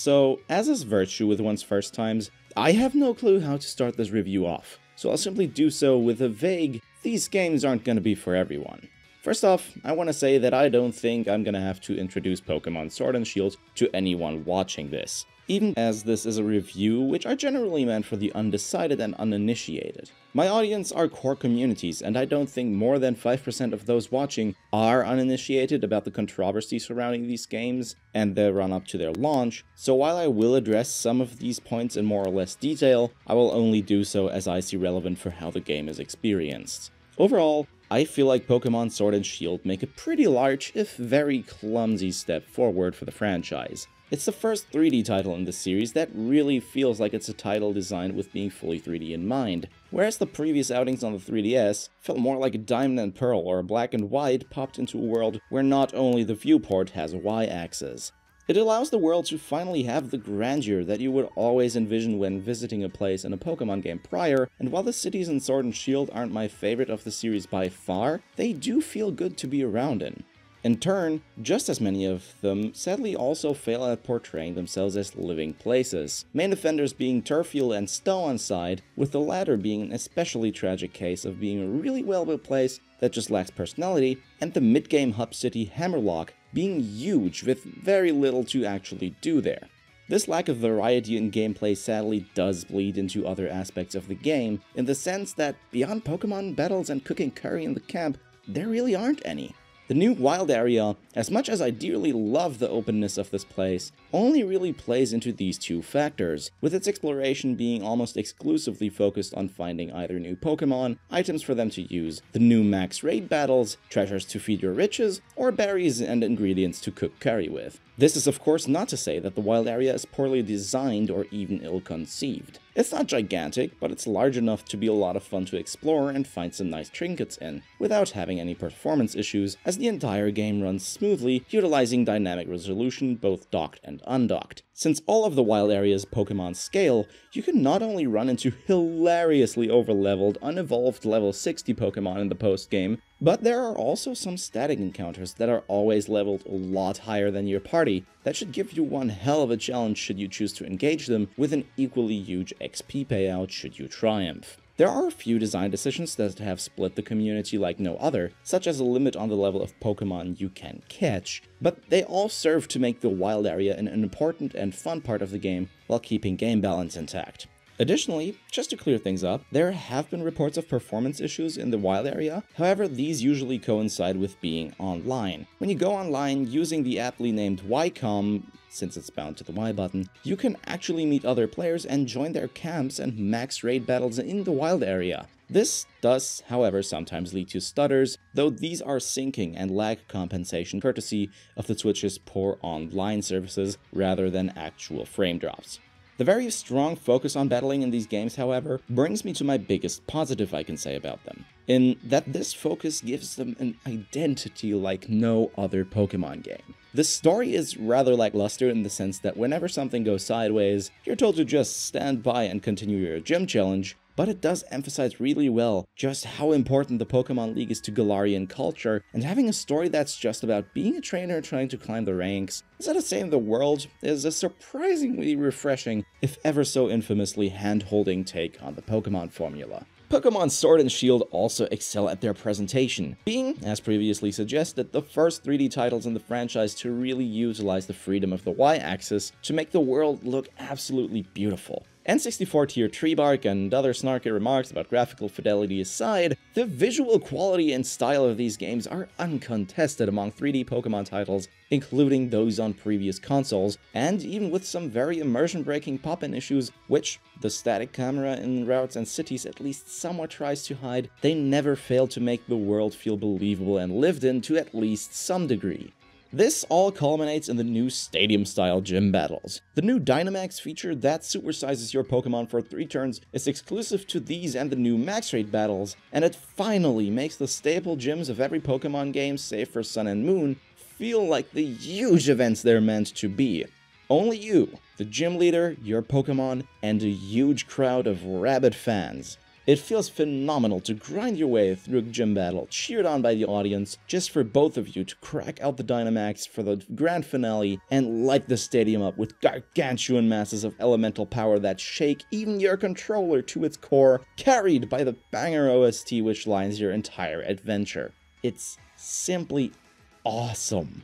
So, as is virtue with one's first times, I have no clue how to start this review off, so I'll simply do so with a vague, these games aren't gonna be for everyone. First off, I want to say that I don't think I'm gonna have to introduce Pokemon Sword and Shield to anyone watching this even as this is a review which are generally meant for the undecided and uninitiated. My audience are core communities, and I don't think more than 5% of those watching are uninitiated about the controversy surrounding these games and the run up to their launch, so while I will address some of these points in more or less detail, I will only do so as I see relevant for how the game is experienced. Overall, I feel like Pokemon Sword and Shield make a pretty large, if very clumsy step forward for the franchise. It's the first 3D title in the series that really feels like it's a title designed with being fully 3D in mind, whereas the previous outings on the 3DS felt more like a Diamond and Pearl or a Black and White popped into a world where not only the viewport has a Y-axis. It allows the world to finally have the grandeur that you would always envision when visiting a place in a Pokemon game prior, and while the cities in Sword and Shield aren't my favorite of the series by far, they do feel good to be around in. In turn, just as many of them sadly also fail at portraying themselves as living places, main offenders being Turffield and Stow-on-Side, with the latter being an especially tragic case of being a really well-built place that just lacks personality, and the mid-game hub city Hammerlocke being huge with very little to actually do there. This lack of variety in gameplay sadly does bleed into other aspects of the game, in the sense that beyond Pokemon battles and cooking curry in the camp, there really aren't any. The new wild area, as much as I dearly love the openness of this place, only really plays into these two factors, with its exploration being almost exclusively focused on finding either new Pokemon, items for them to use, the new max raid battles, treasures to feed your riches, or berries and ingredients to cook curry with. This is of course not to say that the wild area is poorly designed or even ill-conceived. It's not gigantic, but it's large enough to be a lot of fun to explore and find some nice trinkets in, without having any performance issues, as the entire game runs smoothly, utilizing dynamic resolution both docked and undocked. Since all of the wild areas Pokemon scale, you can not only run into hilariously overleveled, unevolved level 60 Pokemon in the post-game, but there are also some static encounters that are always leveled a lot higher than your party, that should give you one hell of a challenge should you choose to engage them, with an equally huge XP payout should you triumph. There are a few design decisions that have split the community like no other, such as a limit on the level of Pokemon you can catch, but they all serve to make the wild area an important and fun part of the game while keeping game balance intact. Additionally, just to clear things up, there have been reports of performance issues in the wild area, however these usually coincide with being online. When you go online using the aptly named Y-Comm, since it's bound to the Y button, you can actually meet other players and join their camps and max raid battles in the wild area. This does, however, sometimes lead to stutters, though these are syncing and lag compensation courtesy of the Switch's poor online services rather than actual frame drops. The very strong focus on battling in these games, however, brings me to my biggest positive I can say about them, in that this focus gives them an identity like no other Pokemon game. The story is rather lackluster in the sense that whenever something goes sideways, you're told to just stand by and continue your gym challenge, but it does emphasize really well just how important the Pokemon League is to Galarian culture, and having a story that's just about being a trainer trying to climb the ranks, instead of saving the world, is a surprisingly refreshing, if ever so infamously hand-holding take on the Pokemon formula. Pokemon Sword and Shield also excel at their presentation, being, as previously suggested, the first 3D titles in the franchise to really utilize the freedom of the Y-axis to make the world look absolutely beautiful. N64 tier tree bark and other snarky remarks about graphical fidelity aside, the visual quality and style of these games are uncontested among 3D Pokemon titles, including those on previous consoles, and even with some very immersion-breaking pop-in issues, which the static camera in routes and cities at least somewhat tries to hide, they never fail to make the world feel believable and lived in to at least some degree. This all culminates in the new stadium-style gym battles. The new Dynamax feature that supersizes your Pokemon for 3 turns is exclusive to these and the new Max Raid battles, and it finally makes the staple gyms of every Pokemon game, save for Sun and Moon, feel like the huge events they're meant to be. Only you, the gym leader, your Pokemon, and a huge crowd of rabid fans It feels phenomenal to grind your way through a gym battle, cheered on by the audience, just for both of you to crack out the Dynamax for the grand finale and light the stadium up with gargantuan masses of elemental power that shake even your controller to its core, carried by the banger OST which lines your entire adventure. It's simply awesome.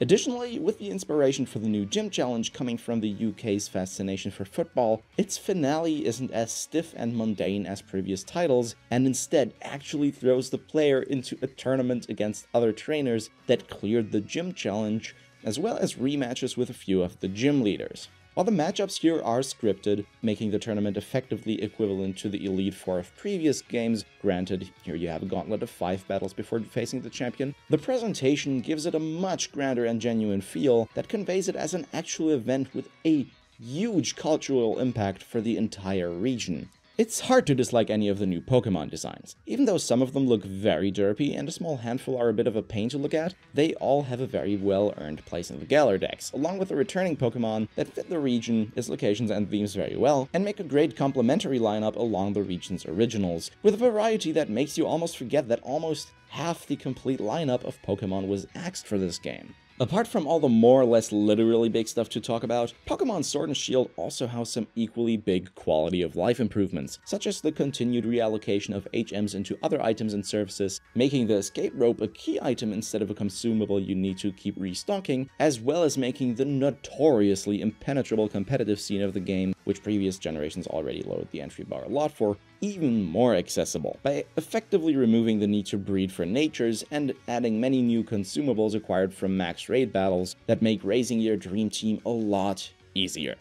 Additionally, with the inspiration for the new gym challenge coming from the UK's fascination for football, its finale isn't as stiff and mundane as previous titles, and instead actually throws the player into a tournament against other trainers that cleared the gym challenge, as well as rematches with a few of the gym leaders. While the matchups here are scripted, making the tournament effectively equivalent to the Elite Four of previous games, granted, here you have a gauntlet of five battles before facing the champion, the presentation gives it a much grander and genuine feel that conveys it as an actual event with a huge cultural impact for the entire region. It's hard to dislike any of the new Pokemon designs. Even though some of them look very derpy and a small handful are a bit of a pain to look at, they all have a very well-earned place in the Galar Dex, along with the returning Pokemon that fit the region, its locations and themes very well, and make a great complementary lineup along the region's originals, with a variety that makes you almost forget that almost half the complete lineup of Pokemon was axed for this game. Apart from all the more or less literally big stuff to talk about, Pokemon Sword and Shield also has some equally big quality of life improvements, such as the continued reallocation of HMs into other items and services, making the escape rope a key item instead of a consumable you need to keep restocking, as well as making the notoriously impenetrable competitive scene of the game, which previous generations already lowered the entry bar a lot for, even more accessible by effectively removing the need to breed for natures and adding many new consumables acquired from max raid battles that make raising your dream team a lot easier.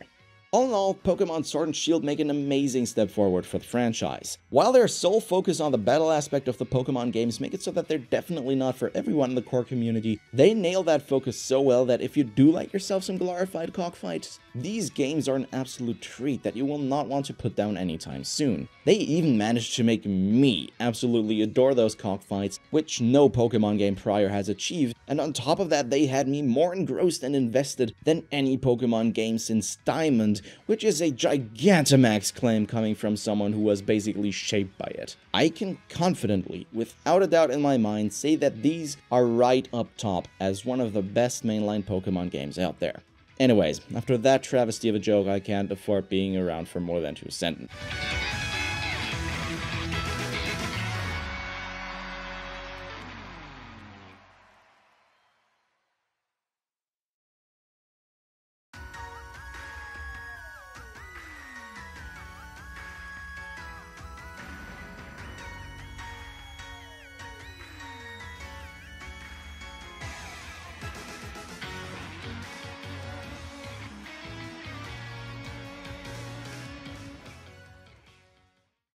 All in all, Pokemon Sword and Shield make an amazing step forward for the franchise. While their sole focus on the battle aspect of the Pokemon games make it so that they're definitely not for everyone in the core community, they nail that focus so well that if you do like yourself some glorified cockfights, these games are an absolute treat that you will not want to put down anytime soon. They even managed to make me absolutely adore those cockfights, which no Pokemon game prior has achieved, and on top of that they had me more engrossed and invested than any Pokemon game since Diamond, which is a Gigantamax claim coming from someone who was basically shaped by it. I can confidently, without a doubt in my mind, say that these are right up top as one of the best mainline Pokemon games out there. Anyways, after that travesty of a joke, I can't afford being around for more than two sentences.